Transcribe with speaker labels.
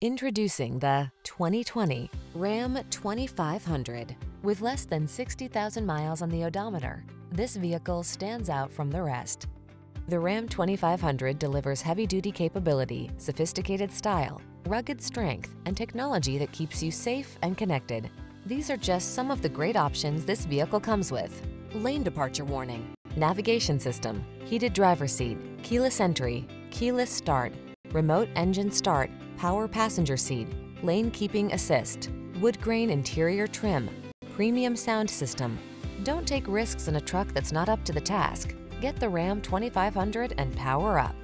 Speaker 1: Introducing the 2020 Ram 2500. With less than 60,000 miles on the odometer, this vehicle stands out from the rest. The Ram 2500 delivers heavy-duty capability, sophisticated style, rugged strength, and technology that keeps you safe and connected. These are just some of the great options this vehicle comes with. Lane departure warning, navigation system, heated driver seat, keyless entry, keyless start, remote engine start, power passenger seat, lane keeping assist, wood grain interior trim, premium sound system. Don't take risks in a truck that's not up to the task. Get the Ram 2500 and power up.